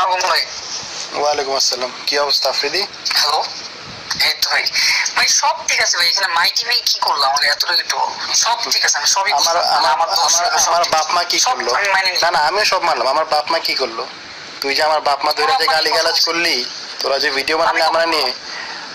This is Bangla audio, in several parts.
আসসালামু ভাই ওয়ালাইকুম আসসালাম। কি অবস্থা আফ্রিদি? হ্যালো? এই তো ভাই। ভাই সব ঠিক আছে ভাই এখানে কি করল আমার এত একটু সব ঠিক আছে আমি সবই আমার আমার আমার বাপ মা কি করল। না। না আমিও সব মানলাম। আমার বাপ মা কি করল? তুই যে আমার বাপ মা ধরে যে গালি গালাজ করলি? তোরা যে ভিডিও বানালি আমরা নিয়ে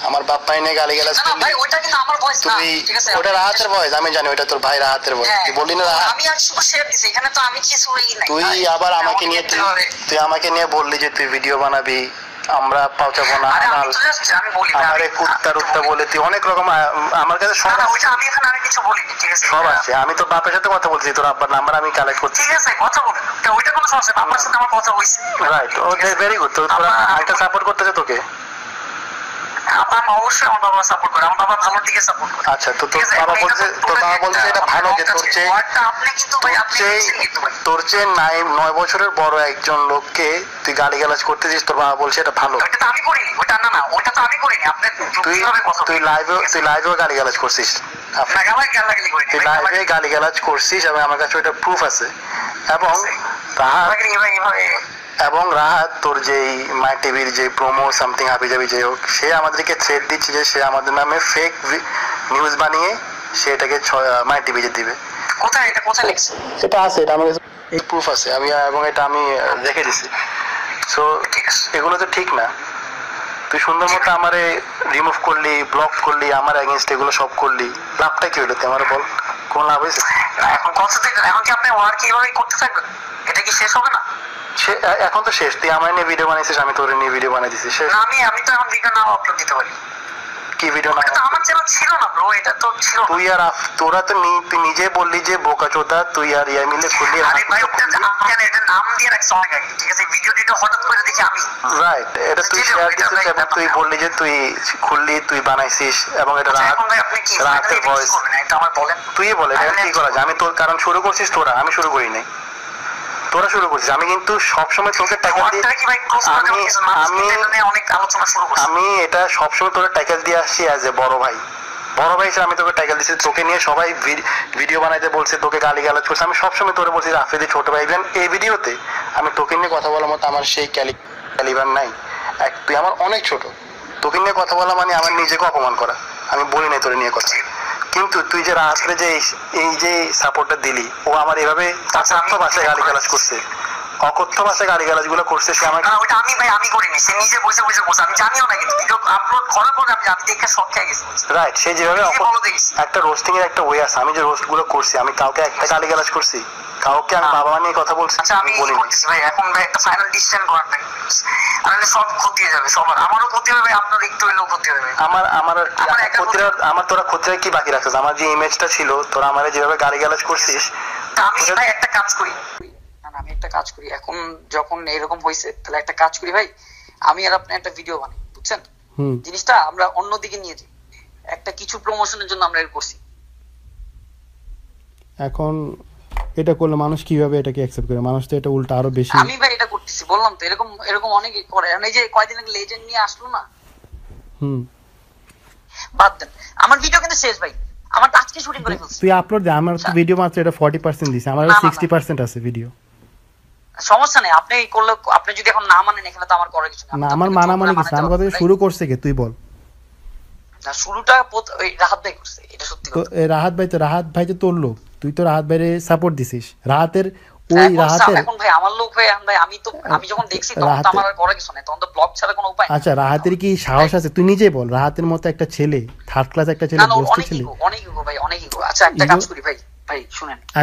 আমার বাপ মা নিয়ে গালি গালাজ করলি। ভাই ওটা কিন্তু আমার ভয়েস না ঠিক আছে? ওটা রাহাতের ভয়েস আমি জানি ওটা তোর ভাই রাহাতের ভয়েস হ্যাঁ, তুই বললি না আমি আর শুধু শেয়ার দিছি এখানে তো আমি কিছু ই নাই। তুই আবার আমাকে নিয়ে তুই তুই আমাকে নিয়ে বললি যে তুই ভিডিও বানাবি আমরা পৌঁছাবো না আমার বলি ভাই, আমি- কুত্তা রুত্তা বলে। তুই অনেক রকম আমার কাছে সব আমি এখানে আর কিছু বলিনি ঠিক আছে? সব আছে। আমি তো বাপের সাথে কথা বলছি তোর আব্বার নাম্বার আমি কালেক্ট করছি। ঠিক আছে কথা বলেন তা ওইটা কোনো সমস্যা আপনার সাথে আমার কথা হইছে। রাইট ও ভেরি গুড তো তোরা একটা সাপোর্ট করতেছে তোকে। আমার অবশ্যই আমার বাবা সাপোর্ট করে আমার বাবা ভালোর দিকে সাপোর্ট করে। আচ্ছা তো তোর বাবা বলছে তোর বাবা বলছে এটা ভালো যে তোর চেয়ে আপনি কিন্তু ভাই আপনি কিন্তু ভাই। তোর চেয়ে নাই নয় বছরের বড় একজন লোককে তুই গালি গালাজ করতেছিস তোর বাবা বলছে এটা ভালো। ওটা তো আমি করিনি ওটা না না ওটা তো আমি করিনি আপনি তুই তুই লাইভে তুই লাইভেও গালি গালাজ করছিস। তুই লাইভে গালি গালাজ করছিস এবং আমার কাছে ওটা প্রুফ আছে। এবং এভাবে এবং রাহাত তোর যেই মাই টিভির যে প্রোমো সামথিং হাবি যাবি যাই হোক সে আমাদেরকে থ্রেড দিচ্ছে যে সে আমাদের নামে ফেক নিউজ বানিয়ে সে এটাকে মাই টিভিতে দিবে। কোথায় এটা? কোথায় লিখছে? এটা আছে এটা আমার এই প্রুফ আছে আমি এবং এটা আমি রেখে দিছি। সো এগুলো তো ঠিক না। তুই সুন্দর মতো আমারে রিমুভ করলি ব্লক করলি আমার এগেনস্ট এগুলো সব করলি লাভটা কি হলো তুই আমার বল? কোন লাভ হয়েছে? এখন থেকে এখন কি আপনি ওয়ার্ক এইভাবে করতে থাকবেন? এটা কি শেষ হবে না? এখন তো শেষ। তুই আমার নিয়ে ভিডিও বানাইছিস আমি তোর নিয়ে ভিডিও বানাই দিছি। শেষ। আমি আমি তো এখন ভিডিও নাও আপলোড দিতে পারি। কি ভিডিও না তো আমার চ্যানেল ছিল না ব্রো এটা তো ছিল তুই আর তোরা তো নি- তুই নিজে বললি যে বোকা চোদা তুই আর ইয়া মিলে খুললি আরে ভাই আমি এটা নাম দিয়ে রাখছি অনেক আগে ঠিক আছে? ভিডিও টিডিও হঠাৎ করে দেখি আমি। রাইট এটা তুই শেয়ার দিছিস এবং তুই বললি যে তুই খুললি তুই বানাইছিস এবং এটা আচ্ছা, এখন আপনি কি এটা ভয়েস এটা আমার বলেন। তুই বলে এটা কি করা যায়? আমি তোর কারণ শুরু করছিস তোরা আমি শুরু করি নাই তোরা শুরু করছিস। আমি কিন্তু সবসময় তোকে টাকা দিয়ে আমি আমি এটা অনেক আলোচনা শুরু করছে। আমি এটা সবসময় তোরা ট্যাকেল দিয়ে আসছি অ্যাজ এ বড় ভাই। বড় ভাই হিসেবে আমি তোকে ট্যাকেল দিচ্ছি তোকে নিয়ে সবাই ভিডিও বানাইতে বলছে তোকে গালি গালাজ করছে। আমি সবসময় তোরে বলছি রাফিদি ছোট ভাই ইভেন এই ভিডিওতে আমি তোকে নিয়ে কথা বলার মতো আমার সেই ক্যালি ক্যালিবার নাই। এক তুই আমার অনেক ছোট। তোকে নিয়ে কথা বলা মানে আমার নিজেকে অপমান করা। আমি বলি নাই তোরে নিয়ে কথা। কিন্তু তুই যারা আসলে যে এই- যে সাপোর্টটা দিলি ও আমার এভাবে অকথ্য ভাষায় করছে। অকথ্য ভাষায় গালি করছে সে আমার না ওটা আমি ভাই আমি করিনি। সে নিজে বসে বসে বসে আমি জানিও না কিন্তু। ভিডিও আপলোড করার পর আমি আমি দেখে শক খেয়ে গেছি। রাইট সে যেভাবে একটা রোস্টিং এর একটা ওয়ে আছে। আমি যে রোস্টগুলো করছি আমি কাউকে একটা গালি গালাজ করছি। কাউকে আমি বাবা নিয়ে কথা বলছি আচ্ছা আমি করতেছি ভাই এখন ভাই একটা ফাইনাল ডিসিশন করার তাহলে সব ক্ষতি হয়ে যাবে সবার। আমারও ক্ষতি হবে আপনার একটু হলেও ক্ষতি হবে। আমার আমার আর আমার তোরা কি বাকি রাখছিস? আমার যে ইমেজটা ছিল তোরা আমার যেভাবে গালি গালাজ করছিস আমি ভাই একটা কাজ করি। আমি একটা কাজ করি। এখন যখন এরকম হয়েছে তাহলে একটা কাজ করি ভাই। আমি আর আপনি একটা ভিডিও বানাই বুঝছেন? হুম। জিনিসটা আমরা অন্যদিকে নিয়ে যাই। একটা কিছু প্রমোশনের জন্য আমরা এর করছি। এখন এটা করলে মানুষ কীভাবে এটাকে অ্যাকসেপ্ট করে? মানুষ তো এটা উল্টা আরও বেশি আমি ভাই এটা করতেছি বললাম তো এরকম এরকম অনেকে করে। এই যে কয়দিন আগে লেজেন্ড নিয়ে আসলো না? হুম। বাদ দেন। আমার ভিডিও কিন্তু শেষ ভাই। আমার তো আজকে শুটিং করে ফেলছি। তুই আপলোড দে আমার তো ভিডিও মাত্র এটা ফর্টি পার্সেন্ট দিছে। আমার না, না, না। সিক্সটি পার্সেন্ট আছে ভিডিও সমস্যা নেই আপনি করলে আপনি যদি এখন না মানেন এখানে তো আমার করার কিছু না আমার মানা মানে কিছু আমি কথা শুরু করছে কে? তুই বল। না শুরুটা রাহাত ভাই করছে এটা সত্যি কথা। রাহাত ভাই তো রাহাত ভাই তো তোর লোক। তুই তো রাহাত ভাইরে সাপোর্ট দিছিস। রাহাতের ওই এখন রাহাতের এখন ভাই আমার লোক ভাই আমি তো আমি যখন দেখছি তখন তো আমার করার কিছু নেই। তখন তো ব্লগ ছাড়া কোনো উপায় আচ্ছা রাহাতের কি সাহস আছে? তুই নিজে বল। রাহাতের মতো একটা ছেলে থার্ড ক্লাস একটা ছেলে বস্তু ছেলে। অনেক ইগো ভাই অনেক ইগো আচ্ছা একটা কাজ করি ভাই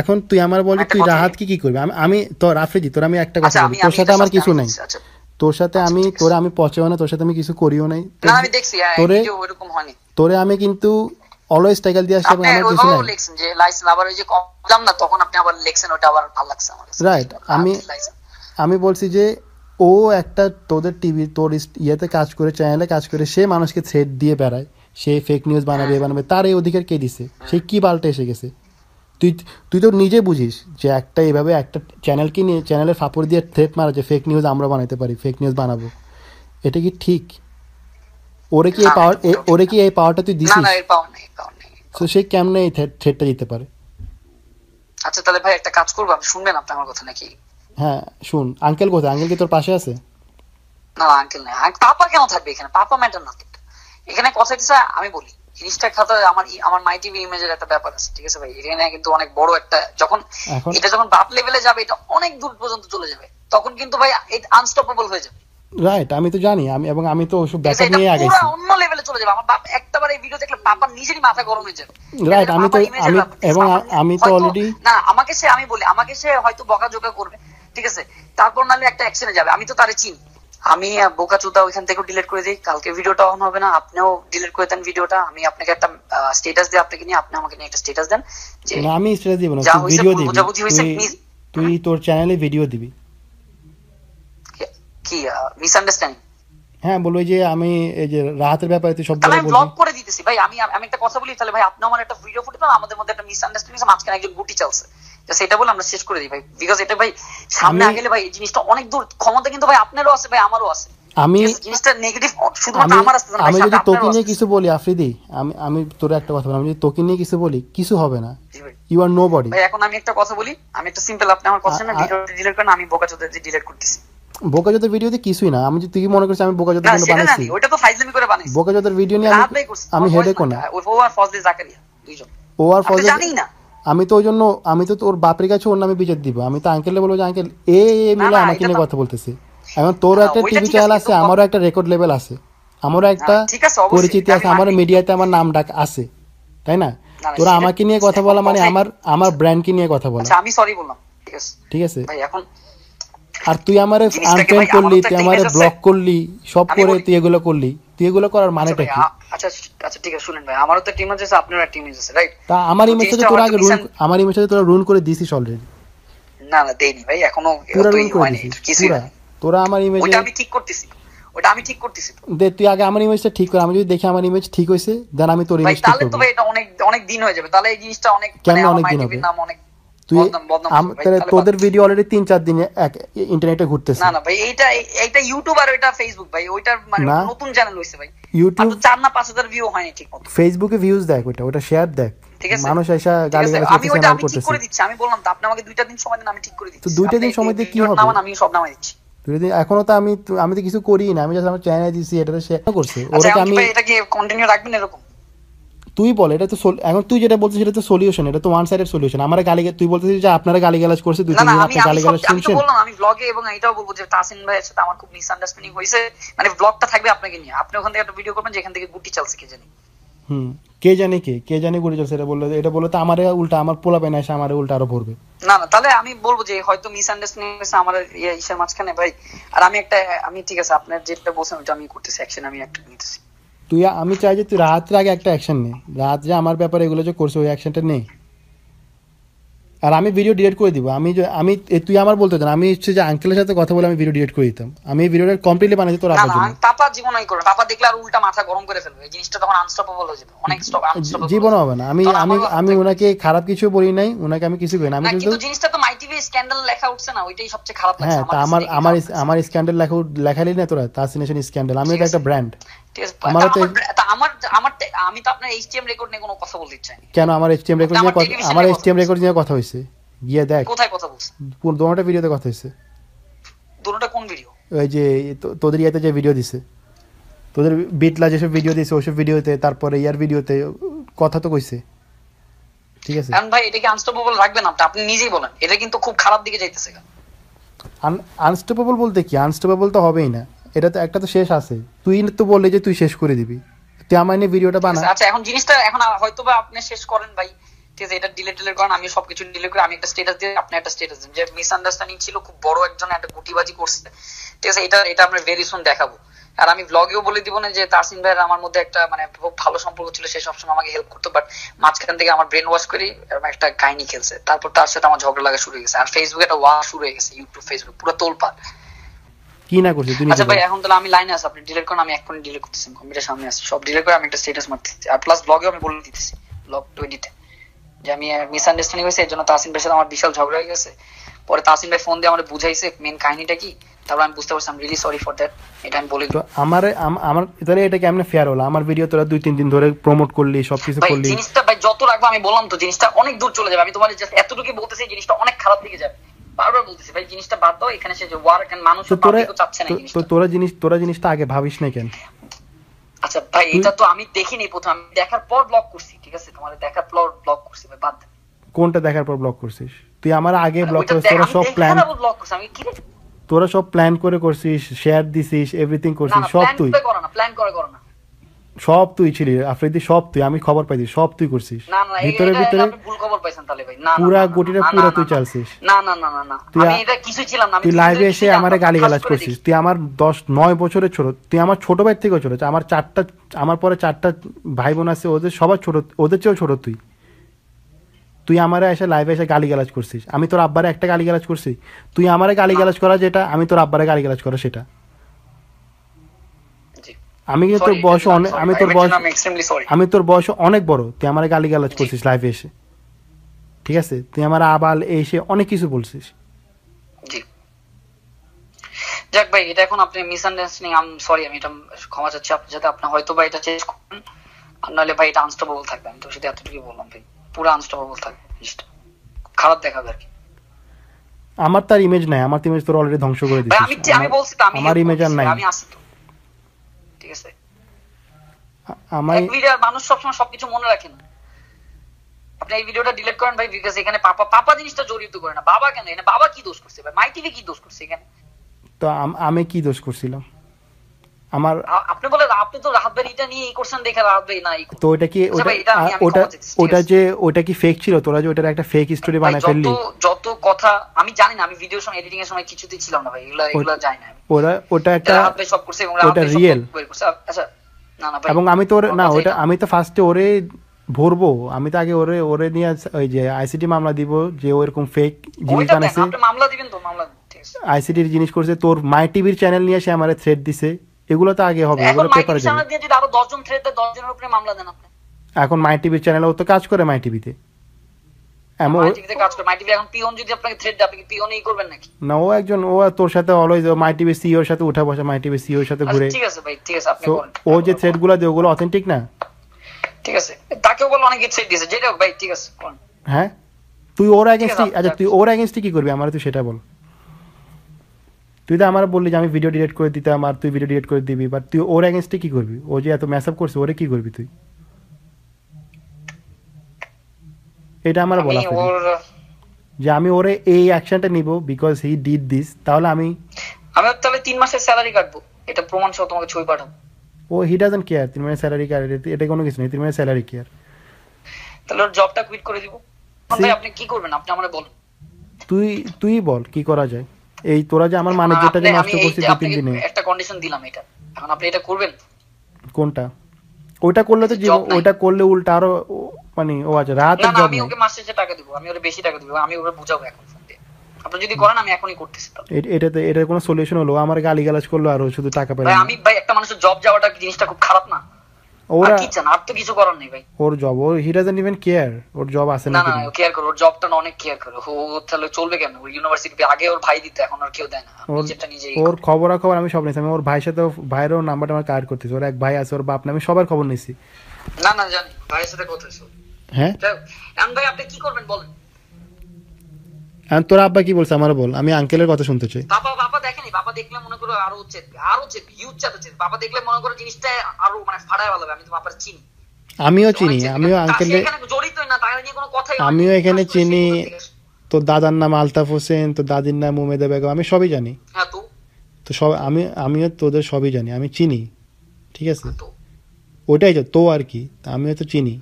এখন তুই আমার বল তুই রাহাত কি কি করবি? আমি তোর আফ্রিদি তোর আমি একটা কথা আচ্ছা বলি। তোর সাথে আমার কিছু আমি নাই। আচ্ছা তোর সাথে আচ্ছা, আমি তোরে আমি পচেও না তোর সাথে আমি কিছু করিও নাই। হ্যাঁ, তোরে আমি কিন্তু অলওয়েজ টাইকেল দিয়ে আসি এবং আমার কিছু নাই। লিখছেন যে লাইসেন্স আবার ওই যে কমলাম না তখন আপনি আবার লিখছেন ওটা আবার ভালো লাগছে আমার Right, আমি- আমি বলছি যে ও একটা তোদের টিভি তোর ইয়েতে কাজ করে চ্যানেলে কাজ করে সে মানুষকে থ্রেড দিয়ে বেড়ায় সে ফেক নিউজ বানাবে বানাবে তার এই অধিকার কে দিছে? সে কি পাল্টে এসে গেছে? তুই তুই তো নিজে বুঝিস যে একটা এভাবে একটা চ্যানেলকে নিয়ে চ্যানেলের ফাপড় দিয়ে থ্রেট মারা যে ফেক নিউজ আমরা বানাতে পারি ফেক নিউজ বানাবো। এটা কি ঠিক? ওরে কি এই পাওয়ার ওরে কি এই পাওয়ারটা তুই দিছিস না এর পাওয়ার নেই পাওয়ার নেই। তো সে কেমনে এই থ্রেটটা দিতে পারে? আচ্ছা তাহলে ভাই একটা কাজ করব আপনি শুনবেন আপনি আমার কথা নাকি? হ্যাঁ শুন। আঙ্কেল কোথায়? আঙ্কেল কি তোর পাশে আছে? না আঙ্কেল নাই। পাপা কেন থাকবে এখানে? পাপা ম্যাটার না এখানে কথা হচ্ছে আমি বলি জিনিসটা খাতা আমার আমার মাই টিভি ইমেজের একটা ব্যাপার আছে ঠিক আছে ভাই? এখানে কিন্তু অনেক বড় একটা যখন এটা যখন বাপ লেভেলে যাবে এটা অনেক দূর পর্যন্ত চলে যাবে। তখন কিন্তু ভাই আনস্টপেবল হয়ে যাবে। রাইট আমি তো জানি আমি এবং আমি তো ওসব? ব্যাকআপ নিয়ে আগেছি অন্য লেভেলে চলে যাবে। আমার বাপ একটাবার এই ভিডিও দেখলে পাপার নিজেরই মাথা গরম হয়ে যাবে। এটা আমি তো- আমি- এবং আমি তো already- না আমাকে সে আমি বলি আমাকে সে হয়তো বকাঝোকা করবে ঠিক আছে? তারপর নাহলে একটা অ্যাকশনে যাবে। আমি তো তারে চিনি। আমি বোকা চুদা ওইখান থেকে ডিলিট করে দিই। কালকে ভিডিওটা অন হবে না। আপনিও ডিলিট করে দেন ভিডিওটা আমি আপনাকে একটা স্টেটাস দিই আপনাকে নিয়ে আপনি আমাকে নিয়ে একটা স্টেটাস দেন যে আমি স্ট্রেস দিব না। ভিডিও দিবি। তুই তোর চ্যানেলে ভিডিও দিবি। কি মিসআন্ডারস্ট্যান্ডিং হ্যাঁ বলব যে আমি এই যে রাহাতের ব্যাপারে তুই সব আমি বলবি ব্লক করে দিতেছি। ভাই আমি আমি একটা কথা বলি তাহলে ভাই আপনি আমার একটা ভিডিও আমাদের মধ্যে একটা মিসআন্ডারস্ট্যান্ডিং আছে মাঝখানে একজন গুটি চলছে। তো সেটা বলে আমরা শেষ করে দিই ভাই বিকজ এটা ভাই সামনে আগেলে ভাই এই জিনিসটা অনেক দূর ক্ষমতা কিন্তু ভাই আপনারও আছে ভাই আমারও আছে। আমি জিনিসটা নেগেটিভ শুধুমাত্র আমার আমি যদি তোকে নিয়ে কিছু বলি আফ্রিদি আমি আমি তোর একটা কথা বলি আমি যদি তোকে নিয়ে কিছু বলি কিছু হবে না। ইউ আর নো বডি ভাই এখন আমি একটা কথা বলি আমি একটা সিম্পল আপনি আমার কথা না ভিডিও ডিলিট করেন আমি বোকা চোদা ডিলিট করতেছি। বোকাজোদের ভিডিওতে কিছুই না। আমি যদি তুই মনে করছিস আমি বোকাজোদের জন্য বানাইছি? ওটা তো ফাইজলামি করে বানাইছি। বোকাজোদের ভিডিও নিয়ে আমি আমি হেডে কোনা না, ও আর ফজলে জাকারিয়া দুইজন। ও আর ফজল জানেই না। আমি তো ওই জন্য আমি তো তোর বাপের কাছে ওর নামে বিচার দিব। আমি তো আঙ্কেলে বলব যে আঙ্কেল এ এ মিলে আমাকে নিয়ে কথা বলতেছে। এখন তোর একটা টিভি চ্যানেল আছে, আমারও একটা রেকর্ড লেভেল আছে। আমারও একটা পরিচিতি আছে আমি আমার মিডিয়াতে আমার নাম ডাক আছে। তাই না? তোরা আমাকে নিয়ে কথা বলা মানে আমার আমার ব্র্যান্ডকে নিয়ে কথা বলা। আচ্ছা আমি সরি বললাম ঠিক আছে। ঠিক আছে। ভাই এখন আর তুই আমারে আনফ্রেন্ড করলি তুই আমারে ব্লক করলি সব করে তুই এগুলো করলি। তুই এগুলো করার মানেটা কি? আচ্ছা আচ্ছা ঠিক আছে শুনেন ভাই আমারও তো টিম আছে আপনারও টিম আছে রাইট তা আমার ইমেজটা তো তোর আগে মিশন- আমার ইমেজটা তোরা রুন করে দিছিস অলরেডি না না দেইনি ভাই এখনও পুরা রুন করে দিছিস কিছুই না। তোরা আমার ইমেজে ওইটা আমি ঠিক করতেছি ওটা আমি ঠিক করতেছি দে তুই আগে আমার ইমেজটা ঠিক কর আমি যদি দেখি আমার ইমেজ ঠিক হয়েছে দেন আমি তোর ইমেজ ঠিক করব তাহলে তো ভাই এটা অনেক অনেক দিন হয়ে যাবে তাহলে এই জিনিসটা অনেক কেন মানে আমার অনেক দিন হবে? নাম অনেক তুই তোদের ভিডিও অলরেডি তিন চার দিনে এক ইন্টারনেটে ঘুরতেছে। না না ভাই এইটা এইটা ইউটিউব আর ওইটা ফেসবুক ভাই ওইটার মানে নতুন চ্যানেল হইছে ভাই। ইউটিউব তো চার না পাঁচ হাজার ভিউ হয়নি ঠিক মতো ফেসবুকে ভিউজ দেখ ওটা ওটা শেয়ার দেখ। মানুষ এসা গালি আমি আমি ঠিক করে দিচ্ছি আমি বললাম তো আপনি আমাকে দুইটা দিন সময় দিন আমি ঠিক করে দিচ্ছি। তো দুইটা দিন সময় দিয়ে কি হবে? আমি সব নামাই দিচ্ছি। এখনও তো আমি আমি তো কিছু করি না আমি জাস্ট আমার চ্যানেলে দিছি এটা শেয়ার করছে। আচ্ছা ওটাকে আমি এটা কি কন্টিনিউ রাখবেন এরকম? তুই বল এটা তো এখন তুই যেটা বলছিস সেটা তো সলিউশন এটা তো ওয়ান সাইডেড সলিউশন আমার গালি তুই বলতেছিস যে আপনারা গালি গালাজ করছে দুই না তিন না দিন আমি আপনি গালি গালাজ শুনছেন। বললাম আমি ব্লগে এবং এটাও বলব যে তাসিন ভাইয়ের সাথে আমার খুব মিসআন্ডারস্ট্যান্ডিং হয়েছে। মানে ব্লগটা থাকবে আপনাকে নিয়ে। আপনি ওখান থেকে একটা ভিডিও করবেন যেখান থেকে গুটি চালছে কে জানি। হুম কে জানে কে? কে জানে গুড়ি চলছে এটা বলল এটা বলল তো আমার উল্টা আমার পোলা পেন এসে আমার উল্টা আরও ভরবে। না না তাহলে আমি বলব যে হয়তো মিসআন্ডারস্ট্যান্ডিং হয়েছে আমার ইয়ে ইসের মাঝখানে ভাই। আর আমি একটা আমি ঠিক আছে আপনার যেটা বলছেন ওটা আমি করতেছি অ্যাকশন আমি একটা নিতেছি। তুই আমি চাই যে তুই রাতের আগে একটা অ্যাকশন নে। রাত যে আমার ব্যাপারে এগুলো যে করছে ওই অ্যাকশনটা নেই আর আমি ভিডিও ডিলিট করে দিব। আমি যে- আমি তুই আমার বলতে চান আমি হচ্ছে যে আঙ্কেলের সাথে কথা বলে আমি ভিডিও ডিলিট করে দিতাম। আমি এই ভিডিওটা কমপ্লিটলি বানাইছি তোর না আব্বার না জন্য। পাপা জীবনই করবে। পাপা দেখলে আর উল্টা মাথা গরম করে ফেলবে। এই জিনিসটা তখন আনস্টপেবল হয়ে যাবে। অনেক স্টপ আনস্টপেবল জীবন হবে না। আমি আমি আমি ওনাকে খারাপ কিছু বলি নাই। ওনাকে আমি কিছু করি না। আমি কিন্তু জিনিসটা তো মাই টিভি স্ক্যান্ডাল লেখা উঠছে না। ওইটাই সবচেয়ে খারাপ লাগছে হ্যাঁ আমার আমার। আমার স্ক্যান্ডেল লেখা লেখালি না তোরা। তাসিনেশন স্ক্যান্ডেল আমি এটা একটা ব্র্যান্ড ঠিক আছে আমারও তা তো- আমার- আমার আমার আমি তো আপনার এইচটিএম রেকর্ড নিয়ে কোনো কথা বলতে চাই কেন আমার এইচটিএম রেকর্ড নিয়ে কথা- আমার এইচটিএম রেকর্ড নিয়ে কথা হয়েছে। গিয়ে দেখ। কোথায় কথা বলছেন দোনোটা ভিডিওতে কথা হয়েছে। দুটোটা কোন ভিডিও ওই যে তোদের ইয়েতে যে ভিডিও দিছে। তোদের বিটলা যেসব ভিডিও দিছে ওইসব ভিডিওতে তারপরে ইয়ার ভিডিওতে কথা তো কইছে। ঠিক আছে? ভাই এটাকে আনস্টপেবল রাখবেন আপনি? আপনি নিজেই বলেন। এটা কিন্তু খুব খারাপ দিকে যাইতেছে আনস্টপেবল বলতে কি? আনস্টপেবল তো হবেই না। এটা তো একটা তো শেষ আছে। তুই তো বললি যে তুই শেষ করে দিবি। তুই আমার নিয়ে ভিডিওটা বানা। আচ্ছা এখন জিনিসটা এখন হয়তো বা আপনি শেষ করেন ভাই। ঠিক আছে, এটা ডিলেট ডিলেট করেন আমি সবকিছু ডিলেট করে আমি একটা স্টেটাস দিয়ে আপনি একটা স্টেটাস দিন। যে মিসআন্ডারস্ট্যান্ডিং ছিল, খুব বড় একজন একটা গুটিবাজি করছে। ঠিক আছে, এটা এটা আমরা ভেরি সুন দেখাবো। আর আমি ব্লগেও বলে দিব না যে তাসিন ভাইয়ের আমার মধ্যে একটা মানে খুব ভালো সম্পর্ক ছিল, সে সবসময় আমাকে হেল্প করতো বাট মাঝখান থেকে আমার ব্রেন ওয়াশ করি, এরকম একটা কাহিনী খেলছে। তারপর তার সাথে আমার ঝগড়া লাগা শুরু হয়ে গেছে। আর ফেসবুকে একটা ওয়া শুরু হয়ে গেছে ইউটিউব ফেসবুক পুরো তোলপাড়। কি না তুই আচ্ছা ভাই এখন তাহলে আমি লাইনে আছি। আপনি ডিলিট করেন আমি এক্ষুনি ডিলিট করতেছি। কম্পিউটার সামনে আছি। সব ডিলিট করে আমি একটা স্ট্যাটাস মারতেছি আর প্লাস ব্লগেও আমি বলে দিতেছি। ব্লগ যে আমি হয়েছে এর জন্য তাসিন ভাইয়ের সাথে আমার বিশাল ঝগড়া হয়ে গেছে। পরে তাসিন ভাই ফোন দিয়ে আমার বুঝাইছে মেন কাহিনীটা কি? তারপর আমি বুঝতে পারছি আমি রিলি সরি ফর দ্যাট এটা আমি বলে আমার আমার তাহলে এটা কেমনে ফেয়ার হলো? আমার ভিডিও তোরা দুই তিন দিন ধরে প্রমোট করলি সবকিছু করলি। জিনিসটা ভাই যত রাখব আমি বললাম তো জিনিসটা অনেক দূর চলে যাবে। আমি তোমার জাস্ট এতটুকু বলতেছি জিনিসটা অনেক খারাপ দিকে যাবে। বারবার বলতেছি ভাই জিনিসটা বাদ দাও এখানে সে যে ওয়ার এন্ড মানুষ পাবলিকও চাচ্ছে না জিনিসটা। তোরা জিনিস তোরা জিনিসটা আগে ভাবিস না কেন? আচ্ছা ভাই এটা তো আমি দেখিনি প্রথম আমি দেখার পর ব্লক করছি ঠিক আছে? তোমার দেখার পর ব্লক করছি ভাই বাদ কোনটা দেখার পর ব্লক করছিস? তুই আমার আগে ব্লক করছিস তোরা সব প্ল্যান তারপর block করছি। আমি কি তোরা সব প্ল্যান করে করছিস শেয়ার দিছিস এভরিথিং করছিস সব তুই। করে করো না, plan করে করো না। সব তুই ছিলি আফ্রিদি সব তুই আমি খবর পাইছি সব তুই করছিস। ভিতরে ভিতরে ভুল খবর পাইছেন তাহলে ভাই। না, পুরা গটিটা পুরা তুই চালছিস। না, না, না, না, না। তুই আমি এটা কিছুই ছিলাম না, আমি তুই লাইভে এসে আমারে না, গালি গালাজ করছিস। তুই আমার দশ নয় বছরের ছোট তুই আমার ছোট ভাই থেকেও ছোট আমার চারটা আমার পরে চারটা ভাই বোন আছে ওদের সবার ছোট ওদের চেয়েও ছোট তুই। তুই আমারে এসে লাইভে এসে গালি গালাজ করছিস। আমি তোর আব্বারে একটা গালি গালাজ করছি। তুই আমারে গালি গালাজ করা যেটা আমি তোর আব্বারে গালি গালাজ করা সেটা। আমি তোর বয়স অনেক আমি তোর বয়স আমি তোর বয়স অনেক বড়। তুই আমার গালি গালাজ করছিস লাইভে এসে। ঠিক আছে? তুই আমার আবাল এসে অনেক কিছু বলছিস। জি। যাক ভাই এটা এখন আপনি মিসআন্ডারস্ট্যান্ডিং আম সরি আমি এটা ক্ষমা চাচ্ছি আপনি যাতে আপনি হয়তো বা এটা চেঞ্জ করেন আর নাহলে ভাই এটা আনস্টপেবল থাকবে। আমি তো সেটা এতটুকু বললাম ভাই। পুরো আনস্টপেবল থাকবে জিনিসটা খারাপ দেখাবে আর কি। আমার তার ইমেজ নাই আমার ইমেজ তোর অলরেডি ধ্বংস করে ভাই আমি আমি বলছি তো আমি আমার ইমেজ আর নাই। আমি আসি তো। ভিডিও মানুষ সবসময় সবকিছু মনে রাখে না। আপনি এই ভিডিওটা ডিলিট করেন ভাই বিকজ এখানে পাপা পাপা জিনিসটা জড়িত করে না। বাবা কেন? এখানে বাবা কি দোষ করছে ভাই? মাই টিভি কি দোষ করছে এখানে? তো আমি কি দোষ করছিলাম? আমার আপনি বলে আপনি তো রাহাত ভাই এটা নিয়ে এই করছেন দেখে রাহাত ভাই না তো ওটা কি আচ্ছা ওটা ওটা যে ওটা কি ফেক ছিল? তোরা যে ওটার একটা ফেক স্টোরি বানায় যত ফেললি। যত কথা আমি জানি না আমি ভিডিওর সময় এডিটিং এর সময় কিছুতেই ছিলাম না ভাই। এগুলা এগুলা জানি না। ওরা ওটা একটা ওটা করছে। আচ্ছা এবং আমি তো না ওটা আমি তো ফার্স্টে ওরে ভরবো। আমি তো আগে ওরে ওরে নিয়ে ওই যে আইসিটি মামলা দিব যে ও এরকম ফেক জিনিস বানাইছে। মামলা দিবেন তো মামলা দিন, ঠিক আছে। আইসিটির জিনিস করছে তোর মাই টিভির চ্যানেল নিয়ে সে আমারে থ্রেড দিছে। এগুলো তো আগে হবে এগুলো পেপারে যাবে এখন মাই টিভির চ্যানেল ও তো কাজ করে মাই টিভিতে এমন কাজ করে। মাই এখন পিওন যদি আপনাকে থ্রেড দেয় আপনি কি পিওনই করবেন নাকি? না ও একজন ও তোর সাথে অলওয়েজ মাই টিভি সিওর সাথে উঠা বসা মাই টিভি সিওর সাথে আচ্ছা, ঘুরে। ঠিক আছে ভাই ঠিক আছে আপনি তো ও যে থ্রেডগুলো দেয় ওগুলো অথেন্টিক না? ঠিক আছে। তাকেও বলো অনেকে থ্রেড দিয়েছে। যেটা ভাই ঠিক আছে হ্যাঁ? তুই ওর আচ্ছা তুই ওর কি করবি? আমার তুই সেটা বল। তুই তো আমার বললি যে আমি ভিডিও ডিলিট করে দিতাম আর তুই ভিডিও ডিলিট করে দিবি বাট তুই ওর এগেনস্টে কি করবি? ও যে এত ম্যাসআপ করছে ওরে কি করবি তুই? এটা আমার বলা। যে আমি ওরে এই অ্যাকশনটা নিব বিকজ হি ডিড দিস তাহলে আমি আমি তাহলে তিন মাসের স্যালারি কাটবো। এটা প্রমাণ সহ তোমাকে ছবি পাঠাবো। ও হি ডাজন্ট কেয়ার তিন মাসের স্যালারি কেয়ার এটা কোনো কিছু নেই তিন মাসের স্যালারি কেয়ার তাহলে ওর জবটা কুইট করে দিব। ভাই আপনি কি করবেন? আপনি আমারে বলুন। তুই তুই বল কি করা যায়? এই তোরা যে আমার মানেজারটা যে নষ্ট করছিস যে দু তিন দিনে। একটা কন্ডিশন দিলাম এটা। এখন আপনি এটা করবেন? কোনটা? ওইটা করলে তো ওইটা করলে উল্টা আরও মানে ও আছে রাত জব আমি ওকে মাসে যে টাকা দিব আমি ওরে বেশি টাকা দিব আমি ওকে বুঝাবো এখন ফোন দিয়ে। আপনি যদি করেন আমি এখনই করতেছি এটাতে এটা কোনো সলিউশন হলো? আমার গালি গালাজ করল আর শুধু টাকা পেল ভাই আমি ভাই একটা মানুষের জব যাওয়াটা জিনিসটা খুব খারাপ না? ওরা কি চান? আর তো কিছু করার নেই ভাই। ওর job or he doesn't even care ওর জব আছে না না কেয়ার করো ওর জবটা না অনেক কেয়ার করে। ও তাহলে চলবে কেন? ওর ইউনিভার্সিটি আগে ওর ভাই দিত এখন আর কেউ দেয় না। ওর নিজেরটা নিজেই। ওর খবরাখবর আমি সব আমি ওর ভাইয়ের সাথে ভাইয়েরও নাম্বারটা আমার কার্ড করতেছি। ওর এক ভাই আছে ওর বাপ নামে সবার খবর নিয়েছি। না না জানি। ভাইয়ের সাথে কথা ওর। হ্যাঁ? এখন ভাই আপনি কি করবেন বলেন? তোর আব্বা কি বলছে আমার বল। আমি আঙ্কেলের কথা শুনতে চাই। বাবা বাবা দেখলে মনে করো আরও চেপবে আরও চেপবে হিউজ চাপে চেপবে বাবা দেখলে মনে করো জিনিসটা আরও মানে ফাড়ায় ভালো আমি তো বাবার চিনি। আমিও চিনি আমিও তা- আঙ্কেলে জড়িতই না তাকে নিয়ে কোনো কথাই। আমিও এখানে চিনি। তোর দাদার নাম আলতাফ হোসেন তো দাদির নাম উমেদা বেগম আমি সবই জানি। হ্যাঁ তো? তো সব আমি আমিও তোদের সবই জানি আমি চিনি ঠিক আছে? তো? ওটাই তো তো আর কি তা আমিও তো চিনি।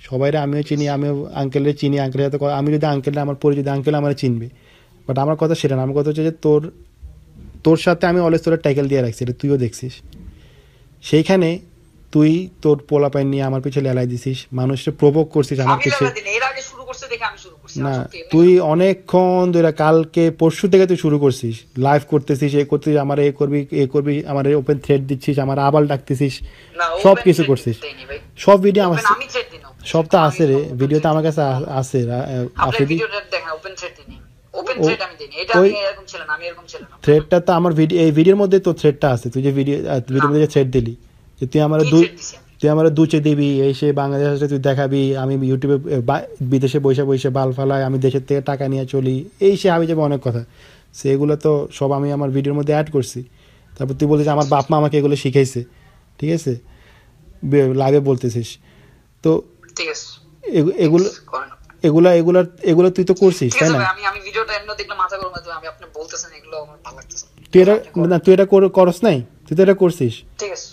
সবাইরে আমিও চিনি আমিও আঙ্কেলের চিনি আঙ্কেলের সাথে আমি যদি আঙ্কেল আমার পরিচিত আঙ্কেল আমার চিনবে। বাট আমার কথা সেটা না আমার কথা হচ্ছে যে তোর তোর সাথে আমি অলওয়েজ তোর টাইকেল দিয়ে রাখছি এটা তুইও দেখছিস। সেইখানে তুই তোর পোলা পোলাপাইন নিয়ে আমার পিছনে লেলাই দিছিস মানুষকে প্রভোগ করছিস আমার করছি না তুই অনেকক্ষণ ধরে কালকে পরশু থেকে তুই শুরু করছিস লাইভ করতেছিস এ করতেছিস আমার এ করবি এ করবি আমার ওপেন থ্রেড দিচ্ছিস আমার আবাল ডাকতেছিস সব কিছু করছিস। সব ভিডিও আমার। সব তো আছে রে ভিডিও তো আমার কাছে আছে আফ্রিদি ওপেন থ্রেড ও- আমি দিই এটা ওই- আমি এরকম ছিল না আমি এরকম ছিল না থ্রেডটা তো আমার ভিডিও এই ভিডিওর মধ্যে তো থ্রেডটা আছে। তুই যে ভিডিও ভিডিওর মধ্যে যে থ্রেড দিলি যে তুই আমার দুই? তুই আমার দুচে দিবি এই সে বাংলাদেশ তুই দেখাবি আমি ইউটিউবে বিদেশে বসে বসে বাল ফালাই আমি দেশের থেকে টাকা নিয়ে চলি এই সে আমি যাবে অনেক কথা। সেগুলো তো সব আমি আমার ভিডিওর মধ্যে অ্যাড করছি। তারপর তুই বলছিস আমার বাপ মা আমাকে এগুলো শিখাইছে। ঠিক আছে? লাইভে বলতেছিস। তো এগুলো এগুলা এগুলা এগুলো তুই তো করছিস তাই না? আমি আমি এমনি দেখলে মাথা গরম হয়ে। আমি আপনি বলতেছেন এগুলো আমার ভালো লাগতেছে তুই এটা না তুই এটা করস নাই? তুই তো এটা করছিস। ঠিক আছে।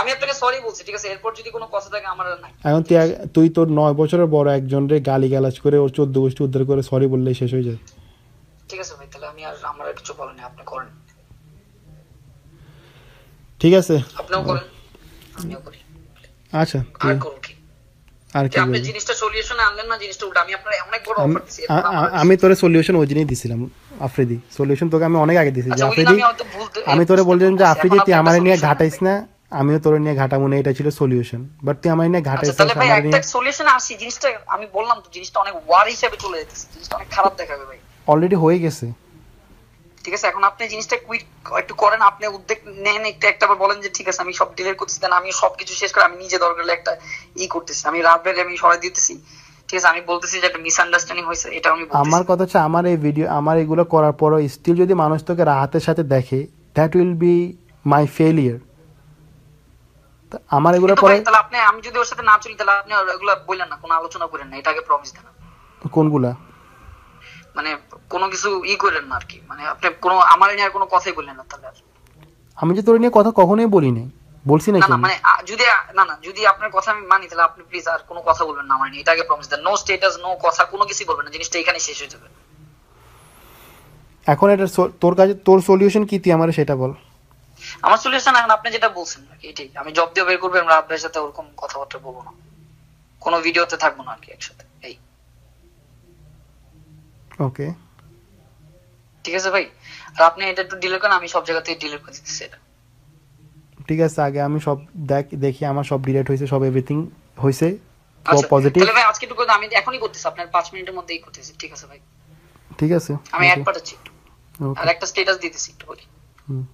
আমি আপনাকে সরি বলছি ঠিক আছে? এরপর যদি কোনো কথা থাকে আমার নাই। এখন তুই তুই তোর নয় বছরের বড় একজনরে গালি গালাজ করে ওর চোদ্দ গোষ্ঠী উদ্ধার করে সরি বললেই শেষ হয়ে যায়। ঠিক আছে ভাই তাহলে আমি আর আমার কিছু বলেন আপনি করেন। ঠিক আছে। আপনিও করেন আমিও করি। আচ্ছা আর করুন আপনি জিনিসটা সলিউশনে আনলেন না জিনিসটা উল্টা। আমি আপনার অনেক বড় অফার দিছি আ- আ- আমি তোরে সলিউশন ওই দিনই দিছিলাম আফ্রিদি। সলিউশন তোকে আমি অনেক আগে দিছি যে আচ্ছা, আফ্রিদি আমি তোরে বলছিলাম যে আফ্রিদি তুই আমার নিয়ে ঘাটাইস না আমিও তোর নিয়ে ঘাটাবো না এটা ছিল সলিউশন বাট তুই আমার নিয়ে আচ্ছা ঘাটাইছিস তাহলে ভাই একটা সলিউশন আসি জিনিসটা আমি বললাম তো জিনিসটা অনেক ওয়ার হিসেবে চলে যেতেছে জিনিসটা অনেক খারাপ দেখাবে ভাই। অলরেডি হয়ে গেছে। ঠিক আছে এখন আপনি জিনিসটা কুইক একটু করেন আপনি উদ্যোগ নেন একটু একটা বলেন যে ঠিক আছে আমি সব ডিলিট করতেছি দেন আমি সবকিছু শেষ করে আমি নিজে দরকার একটা ই করতেছি আমি রাত আমি সরাই দিতেছি ঠিক আছে আমি বলতেছি যে একটা মিসআন্ডারস্ট্যান্ডিং হয়েছে এটা আমি আমার কথা হচ্ছে আমার এই ভিডিও আমার এগুলো করার পরও স্টিল যদি মানুষ তোকে রাহাতের সাথে দেখে that will be my failure আমার এগুলো পরে তাহলে আপনি আমি যদি ওর সাথে না চলি তাহলে আপনি এগুলো বললেন না কোনো আলোচনা করেন না এটাকে প্রমিস দেন। কোনগুলা? মানে কোনো কিছু ই করেন না আর কি মানে আপনি কোনো আমার নিয়ে আর কোনো কথাই বললেন না তাহলে আমি যে তোর নিয়ে কথা কখনোই বলি নাই বলছি না নাকি? না মানে যদি না না যদি আপনার কথা আমি মানি তাহলে আপনি প্লিজ আর কোনো কথা বলবেন না আমার নিয়ে। এটাকে প্রমিস দেন। নো স্টেটাস নো কথা কোনো কিছু বলবেন না। জিনিসটা এখানে শেষ হয়ে যাবে। এখন এটা তোর কাছে তোর সলিউশন কি তুই আমার সেটা বল। আমার সলিউশন এখন আপনি যেটা বলছেন আর কি এটাই। আমি জব দিয়ে বের করব আমরা আপনার সাথে ওরকম কথাবার্তা বলব না। কোনো ভিডিওতে থাকব না আর কি একসাথে। ওকে। ঠিক আছে ভাই আর আপনি এটা একটু ডিলিট করেন আমি সব জায়গা থেকে ডিলিট করে দিচ্ছি এটা। ঠিক আছে আগে আমি সব দেখ দেখি আমার সব ডিলিট হয়েছে সব এভরিথিং হয়েছে আচ্ছা পজিটিভ তাহলে ভাই আজকে একটু করে আমি এখনই করতেছি আপনার 5 মিনিটের মধ্যেই করতেছি ঠিক আছে ভাই। ঠিক আছে আমি অ্যাড পাঠাচ্ছি একটু। আর একটা স্ট্যাটাস দিতেছি একটু বলি হুম।